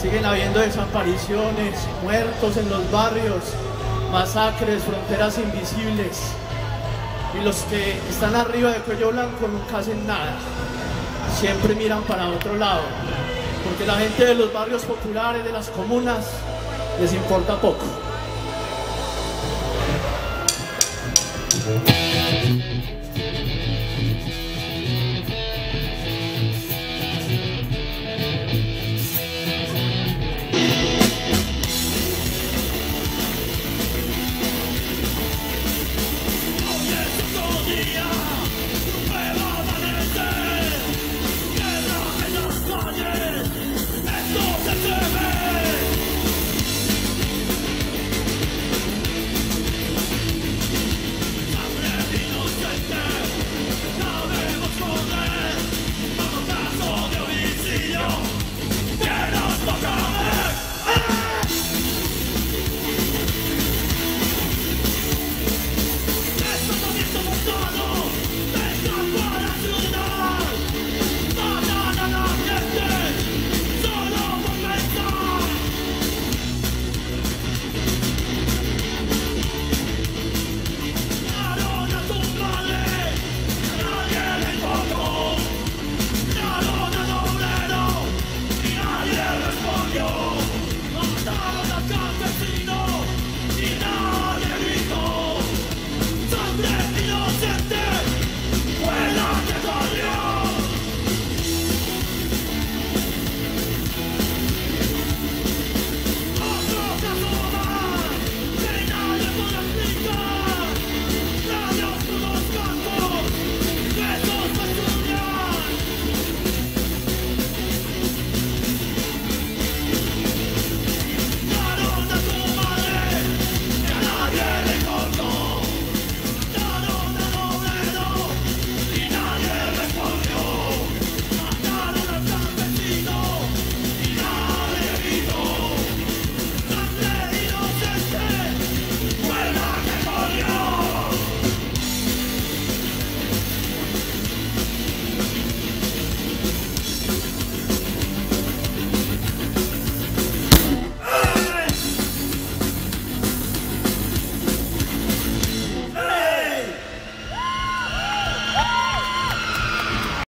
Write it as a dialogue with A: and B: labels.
A: siguen habiendo desapariciones, muertos en los barrios, masacres, fronteras invisibles. Y los que están arriba de cuello blanco nunca hacen nada, siempre miran para otro lado, porque la gente de los barrios populares, de las comunas, les importa poco.